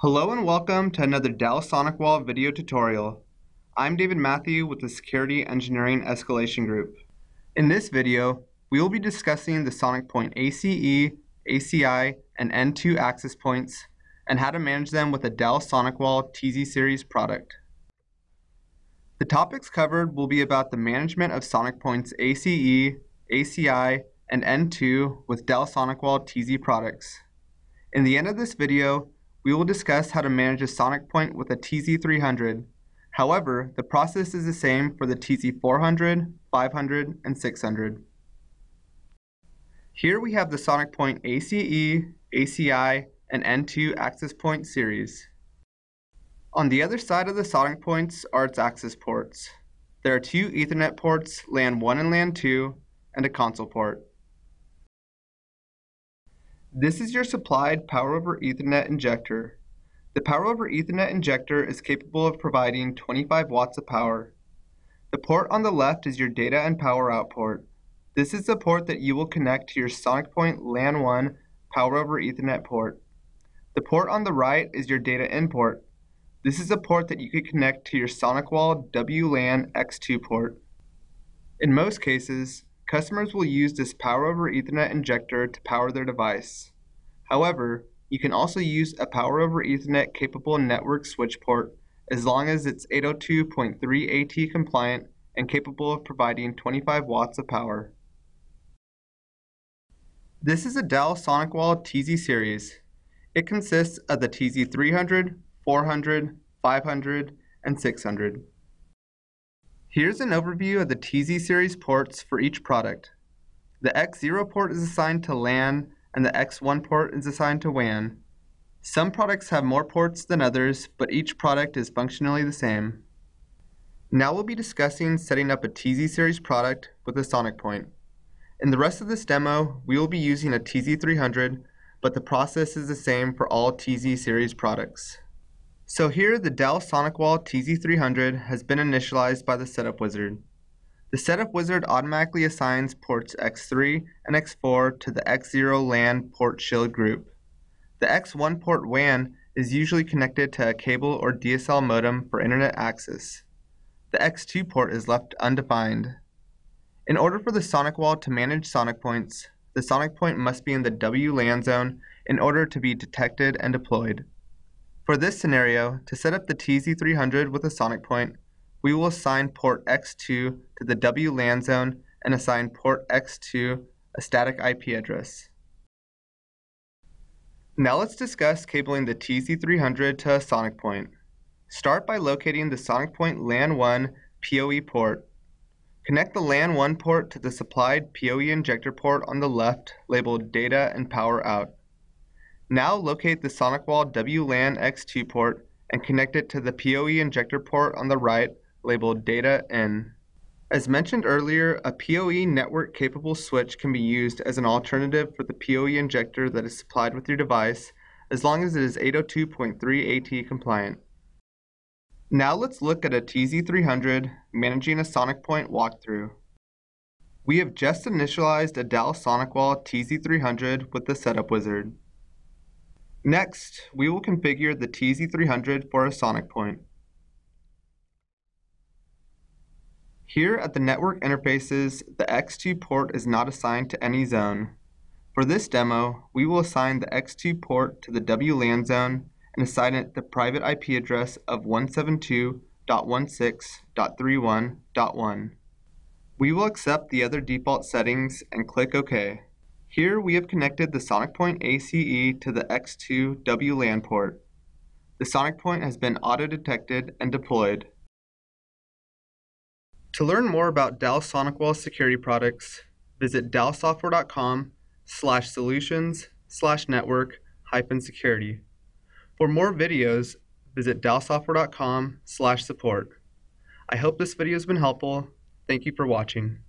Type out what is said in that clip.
Hello and welcome to another Dell SonicWall video tutorial. I'm David Matthew with the Security Engineering Escalation Group. In this video, we will be discussing the SonicPoint ACE, ACI, and N2 access points and how to manage them with a Dell SonicWall TZ series product. The topics covered will be about the management of SonicPoint's ACE, ACI, and N2 with Dell SonicWall TZ products. In the end of this video, we will discuss how to manage a SonicPoint with a TZ300. However, the process is the same for the TZ400, 500, and 600. Here we have the SonicPoint ACE, ACI, and N2 access point series. On the other side of the SonicPoints are its access ports. There are two Ethernet ports, LAN 1 and LAN 2, and a console port. This is your supplied Power over Ethernet injector. The Power over Ethernet injector is capable of providing 25 watts of power. The port on the left is your data and power out port. This is the port that you will connect to your SonicPoint LAN 1 Power over Ethernet port. The port on the right is your data in port. This is a port that you could connect to your SonicWall WLAN X2 port. In most cases, Customers will use this Power over Ethernet injector to power their device. However, you can also use a Power over Ethernet capable network switch port as long as it's 802.3 AT compliant and capable of providing 25 watts of power. This is a Dell SonicWall TZ series. It consists of the TZ300, 400, 500, and 600. Here's an overview of the TZ series ports for each product. The X0 port is assigned to LAN and the X1 port is assigned to WAN. Some products have more ports than others, but each product is functionally the same. Now we'll be discussing setting up a TZ series product with a SonicPoint. In the rest of this demo, we will be using a TZ300, but the process is the same for all TZ series products. So here the Dell SonicWall TZ300 has been initialized by the setup wizard. The setup wizard automatically assigns ports X3 and X4 to the X0 LAN port shield group. The X1 port WAN is usually connected to a cable or DSL modem for internet access. The X2 port is left undefined. In order for the SonicWall to manage SonicPoints, the SonicPoint must be in the WLAN zone in order to be detected and deployed. For this scenario, to set up the TZ300 with a SonicPoint, we will assign port X2 to the WLAN zone and assign port X2 a static IP address. Now let's discuss cabling the TZ300 to a SonicPoint. Start by locating the SonicPoint LAN 1 PoE port. Connect the LAN 1 port to the supplied PoE injector port on the left labeled Data and Power Out. Now locate the SonicWall WLAN X2 port and connect it to the PoE injector port on the right labeled Data In. As mentioned earlier, a PoE network capable switch can be used as an alternative for the PoE injector that is supplied with your device as long as it is 802.3 AT compliant. Now let's look at a TZ300 managing a SonicPoint walkthrough. We have just initialized a Dell SonicWall TZ300 with the setup wizard. Next, we will configure the TZ300 for a SonicPoint. Here at the network interfaces, the X2 port is not assigned to any zone. For this demo, we will assign the X2 port to the WLAN zone and assign it the private IP address of 172.16.31.1. We will accept the other default settings and click OK. Here we have connected the SonicPoint ACE to the X2 WLAN port. The SonicPoint has been auto-detected and deployed. To learn more about Dell SonicWall security products, visit dellsoftware.com slash solutions slash network hyphen security. For more videos, visit dellsoftware.com slash support. I hope this video has been helpful. Thank you for watching.